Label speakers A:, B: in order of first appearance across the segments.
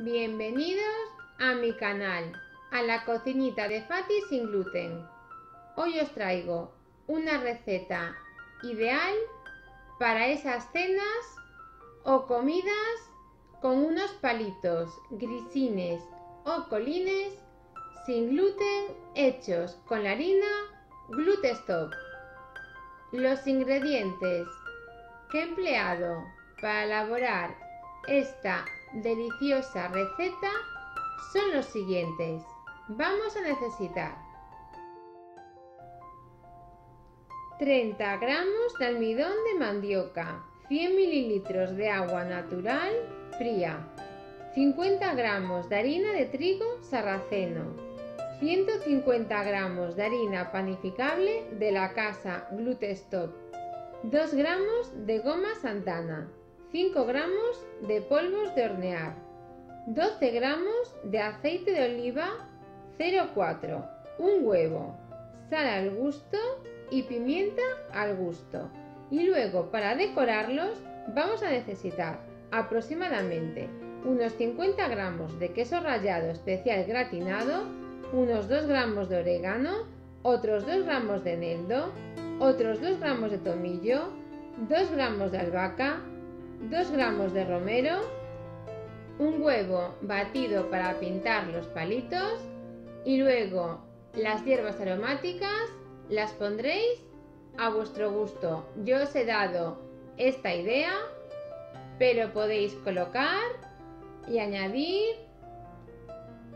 A: Bienvenidos a mi canal, a la cocinita de Fati sin gluten. Hoy os traigo una receta ideal para esas cenas o comidas con unos palitos grisines o colines sin gluten hechos con la harina Glutestop. Los ingredientes que he empleado para elaborar esta deliciosa receta son los siguientes. Vamos a necesitar 30 gramos de almidón de mandioca, 100 mililitros de agua natural fría, 50 gramos de harina de trigo sarraceno, 150 gramos de harina panificable de la casa Glutestop, 2 gramos de goma santana, 5 gramos de polvos de hornear, 12 gramos de aceite de oliva 0,4, un huevo, sal al gusto y pimienta al gusto. Y luego para decorarlos vamos a necesitar aproximadamente unos 50 gramos de queso rallado especial gratinado, unos 2 gramos de orégano, otros 2 gramos de eneldo, otros 2 gramos de tomillo, 2 gramos de albahaca, 2 gramos de romero, un huevo batido para pintar los palitos y luego las hierbas aromáticas las pondréis a vuestro gusto. Yo os he dado esta idea, pero podéis colocar y añadir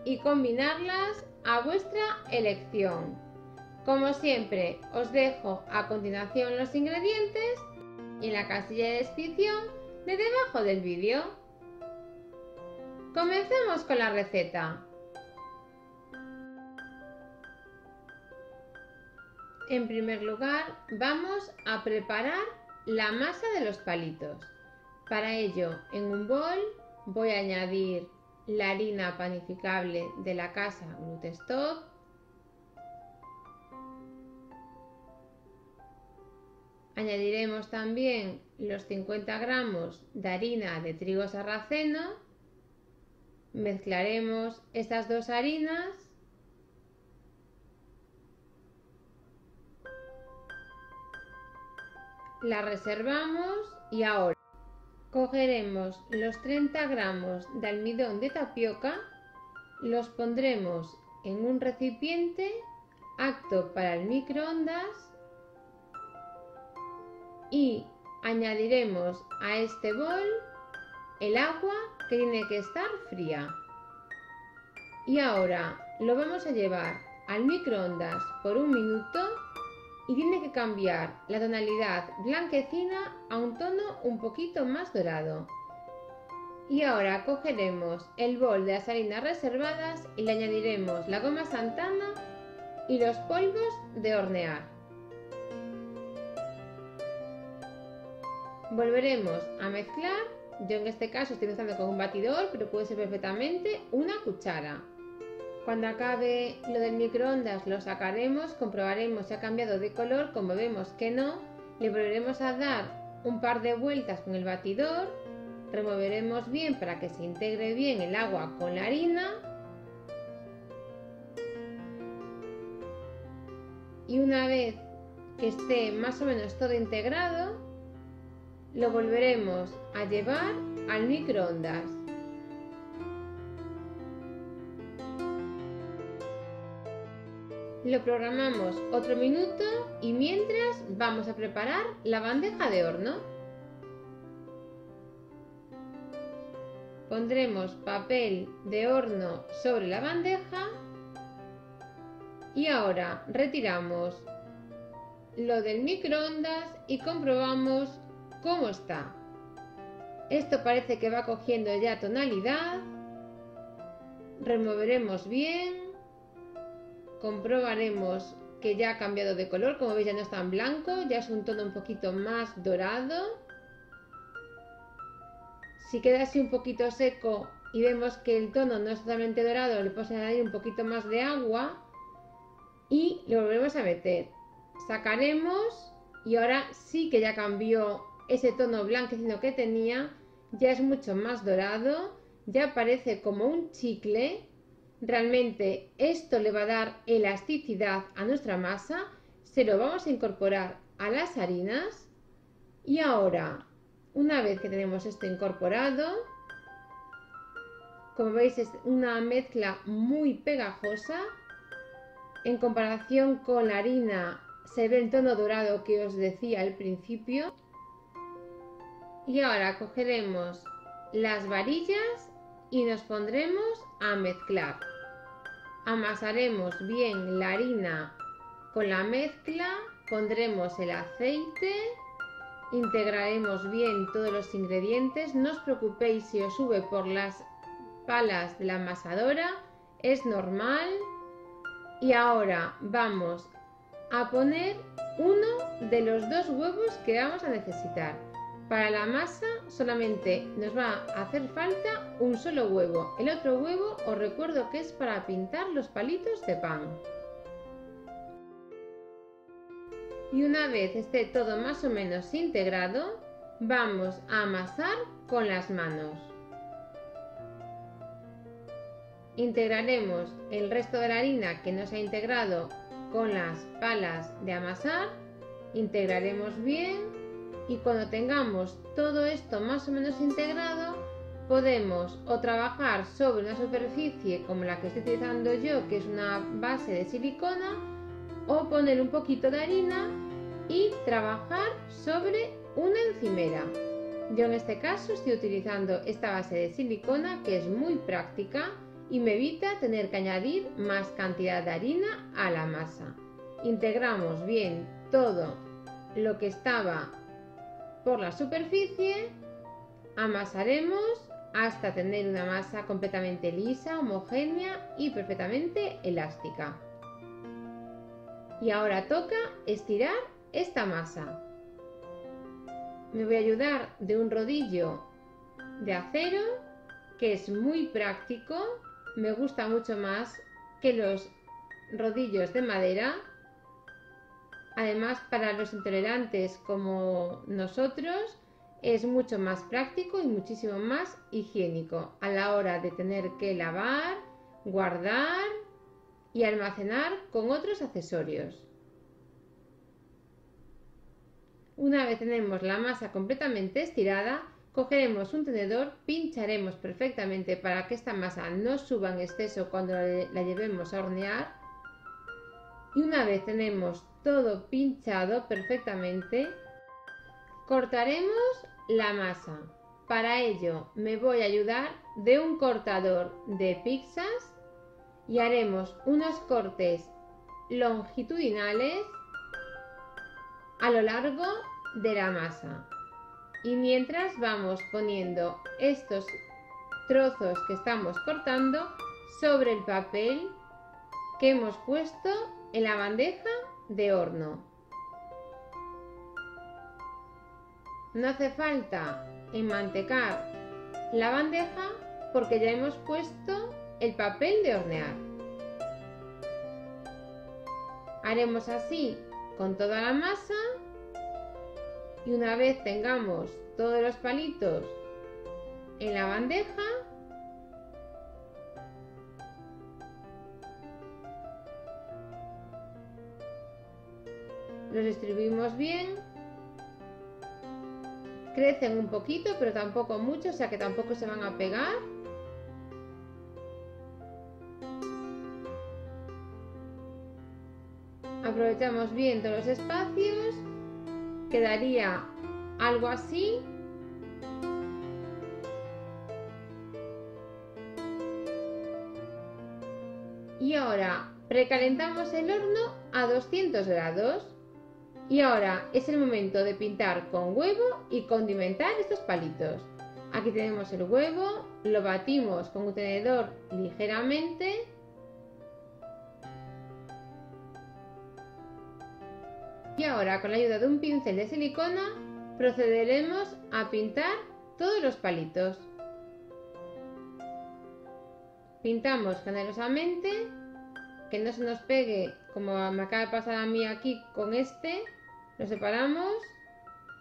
A: y combinarlas a vuestra elección. Como siempre, os dejo a continuación los ingredientes y en la casilla de descripción de debajo del vídeo. Comencemos con la receta. En primer lugar, vamos a preparar la masa de los palitos. Para ello, en un bol voy a añadir la harina panificable de la casa Glutestop, Añadiremos también los 50 gramos de harina de trigo sarraceno. Mezclaremos estas dos harinas. La reservamos y ahora cogeremos los 30 gramos de almidón de tapioca, los pondremos en un recipiente apto para el microondas y añadiremos a este bol el agua que tiene que estar fría. Y ahora lo vamos a llevar al microondas por un minuto y tiene que cambiar la tonalidad blanquecina a un tono un poquito más dorado. Y ahora cogeremos el bol de las harinas reservadas y le añadiremos la goma santana y los polvos de hornear. Volveremos a mezclar. Yo en este caso estoy mezclando con un batidor, pero puede ser perfectamente una cuchara. Cuando acabe lo del microondas lo sacaremos, comprobaremos si ha cambiado de color, como vemos que no, le volveremos a dar un par de vueltas con el batidor, removeremos bien para que se integre bien el agua con la harina y una vez que esté más o menos todo integrado, lo volveremos a llevar al microondas. Lo programamos otro minuto y mientras vamos a preparar la bandeja de horno. Pondremos papel de horno sobre la bandeja y ahora retiramos lo del microondas y comprobamos cómo está. Esto parece que va cogiendo ya tonalidad. Removeremos bien. Comprobaremos que ya ha cambiado de color. Como veis ya no es tan blanco, ya es un tono un poquito más dorado. Si queda así un poquito seco y vemos que el tono no es totalmente dorado, le podemos añadir un poquito más de agua y lo volvemos a meter. Sacaremos y ahora sí que ya cambió ese tono blanquecino que tenía ya es mucho más dorado ya parece como un chicle. Realmente esto le va a dar elasticidad a nuestra masa. Se lo vamos a incorporar a las harinas. Y ahora, una vez que tenemos esto incorporado, como veis es una mezcla muy pegajosa. En comparación con la harina se ve el tono dorado que os decía al principio. Y ahora cogeremos las varillas y nos pondremos a mezclar. Amasaremos bien la harina con la mezcla, pondremos el aceite, integraremos bien todos los ingredientes. No os preocupéis si os sube por las palas de la amasadora, es normal. Y ahora vamos a poner uno de los dos huevos que vamos a necesitar. Para la masa solamente nos va a hacer falta un solo huevo. El otro huevo os recuerdo que es para pintar los palitos de pan. Y una vez esté todo más o menos integrado, vamos a amasar con las manos. Integraremos el resto de la harina que no se ha integrado con las palas de amasar. Integraremos bien y cuando tengamos todo esto más o menos integrado podemos o trabajar sobre una superficie como la que estoy utilizando yo que es una base de silicona o poner un poquito de harina y trabajar sobre una encimera. Yo en este caso estoy utilizando esta base de silicona que es muy práctica y me evita tener que añadir más cantidad de harina a la masa. Integramos bien todo lo que estaba por la superficie, amasaremos hasta tener una masa completamente lisa, homogénea y perfectamente elástica. Y ahora toca estirar esta masa. Me voy a ayudar de un rodillo de acero que es muy práctico me gusta mucho más que los rodillos de madera. Además, para los intolerantes como nosotros, es mucho más práctico y muchísimo más higiénico a la hora de tener que lavar, guardar y almacenar con otros accesorios. Una vez tenemos la masa completamente estirada, Cogeremos un tenedor, pincharemos perfectamente para que esta masa no suba en exceso cuando la llevemos a hornear. Y una vez tenemos todo pinchado perfectamente, cortaremos la masa. Para ello me voy a ayudar de un cortador de pizzas y haremos unos cortes longitudinales a lo largo de la masa. Y mientras vamos poniendo estos trozos que estamos cortando sobre el papel que hemos puesto en la bandeja de horno. No hace falta enmantecar la bandeja porque ya hemos puesto el papel de hornear. Haremos así con toda la masa y una vez tengamos todos los palitos en la bandeja, los distribuimos bien. Crecen un poquito, pero tampoco mucho, o sea que tampoco se van a pegar. Aprovechamos bien todos los espacios quedaría algo así. Y ahora precalentamos el horno a 200 grados. Y ahora es el momento de pintar con huevo y condimentar estos palitos. Aquí tenemos el huevo, lo batimos con un tenedor ligeramente Y ahora con la ayuda de un pincel de silicona procederemos a pintar todos los palitos. Pintamos generosamente, que no se nos pegue como me acaba de pasar a mí aquí con este. Lo separamos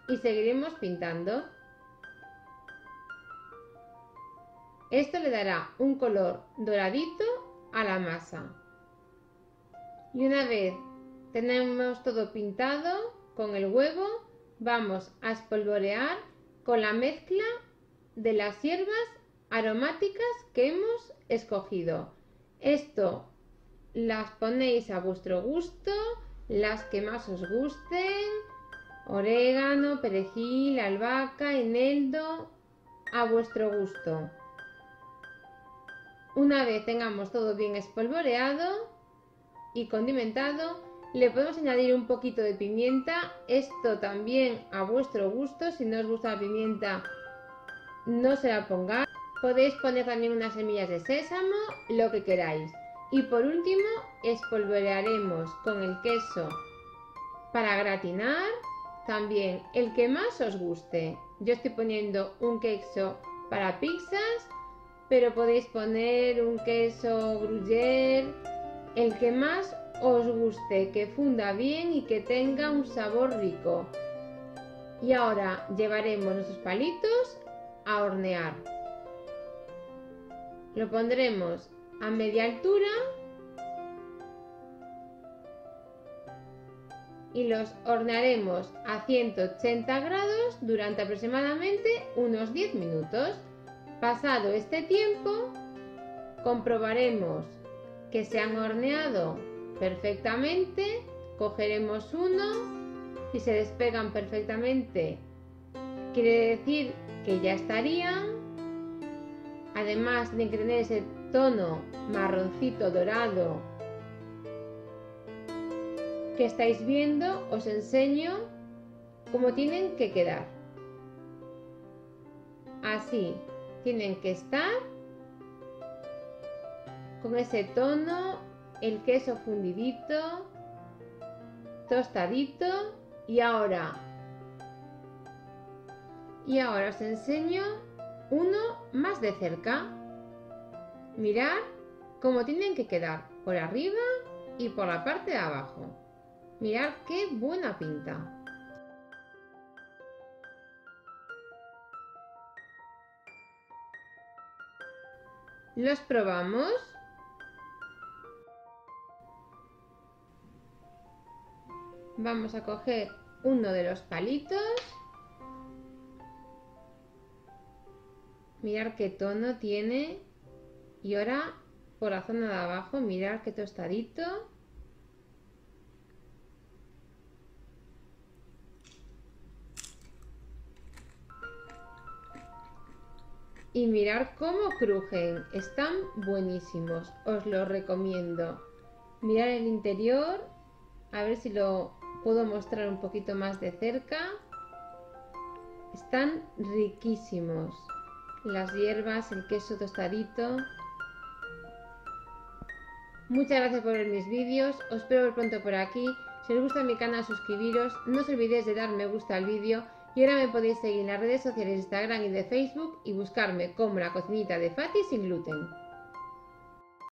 A: y seguiremos pintando. Esto le dará un color doradito a la masa. Y una vez tenemos todo pintado con el huevo, vamos a espolvorear con la mezcla de las hierbas aromáticas que hemos escogido. Esto las ponéis a vuestro gusto, las que más os gusten, orégano, perejil, albahaca, eneldo, a vuestro gusto. Una vez tengamos todo bien espolvoreado y condimentado, le podemos añadir un poquito de pimienta, esto también a vuestro gusto, si no os gusta la pimienta no se la pongáis. Podéis poner también unas semillas de sésamo, lo que queráis. Y por último, espolvorearemos con el queso para gratinar, también el que más os guste. Yo estoy poniendo un queso para pizzas, pero podéis poner un queso gruyère, el que más os guste, que funda bien y que tenga un sabor rico. Y ahora llevaremos nuestros palitos a hornear. Lo pondremos a media altura y los hornearemos a 180 grados durante aproximadamente unos 10 minutos. Pasado este tiempo, comprobaremos que se han horneado perfectamente, cogeremos uno, y se despegan perfectamente, quiere decir que ya estarían. Además de que tener ese tono marroncito dorado que estáis viendo, os enseño cómo tienen que quedar. Así tienen que estar con ese tono, el queso fundidito, tostadito y ahora y ahora os enseño uno más de cerca. Mirad cómo tienen que quedar por arriba y por la parte de abajo. Mirad qué buena pinta. ¿Los probamos? Vamos a coger uno de los palitos mirar qué tono tiene y ahora por la zona de abajo mirar qué tostadito. Y mirar cómo crujen. Están buenísimos. Os los recomiendo. Mirar el interior a ver si lo puedo mostrar un poquito más de cerca. Están riquísimos. Las hierbas, el queso tostadito. Muchas gracias por ver mis vídeos, os espero ver pronto por aquí. Si os gusta mi canal suscribiros, no os olvidéis de dar me gusta al vídeo y ahora me podéis seguir en las redes sociales de Instagram y de Facebook y buscarme como la cocinita de Fati sin gluten.